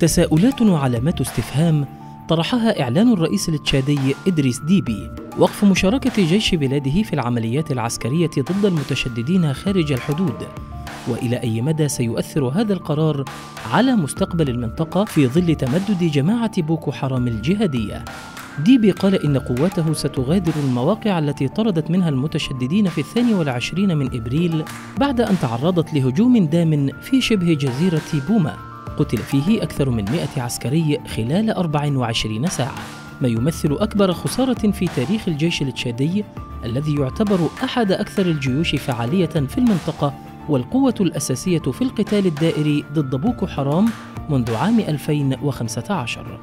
تساؤلات وعلامات استفهام طرحها إعلان الرئيس التشادي إدريس ديبي. وقف مشاركة جيش بلاده في العمليات العسكرية ضد المتشددين خارج الحدود. وإلى أي مدى سيؤثر هذا القرار على مستقبل المنطقة في ظل تمدد جماعة بوكو حرام الجهادية؟ ديبي قال إن قواته ستغادر المواقع التي طردت منها المتشددين في الثاني والعشرين من إبريل بعد أن تعرضت لهجوم دام في شبه جزيرة بوما. قتل فيه أكثر من 100 عسكري خلال 24 ساعة ما يمثل أكبر خسارة في تاريخ الجيش التشادي الذي يعتبر أحد أكثر الجيوش فعالية في المنطقة والقوة الأساسية في القتال الدائري ضد بوكو حرام منذ عام 2015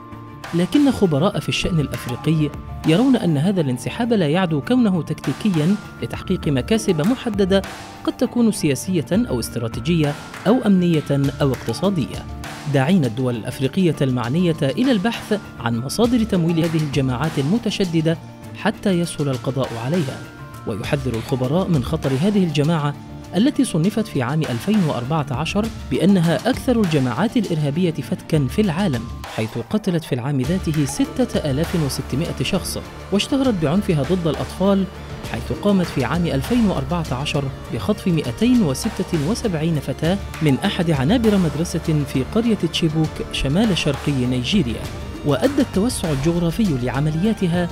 لكن خبراء في الشأن الأفريقي يرون أن هذا الانسحاب لا يعدو كونه تكتيكيا لتحقيق مكاسب محددة قد تكون سياسية أو استراتيجية أو أمنية أو اقتصادية. داعين الدول الأفريقية المعنية إلى البحث عن مصادر تمويل هذه الجماعات المتشددة حتى يسهل القضاء عليها. ويحذر الخبراء من خطر هذه الجماعة التي صنفت في عام 2014 بأنها أكثر الجماعات الإرهابية فتكا في العالم حيث قتلت في العام ذاته 6600 شخص واشتهرت بعنفها ضد الأطفال حيث قامت في عام 2014 بخطف 276 فتاة من أحد عنابر مدرسة في قرية تشيبوك شمال شرقي نيجيريا. وأدى التوسع الجغرافي لعملياتها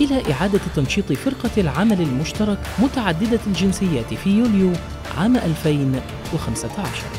إلى إعادة تنشيط فرقة العمل المشترك متعددة الجنسيات في يوليو عام 2015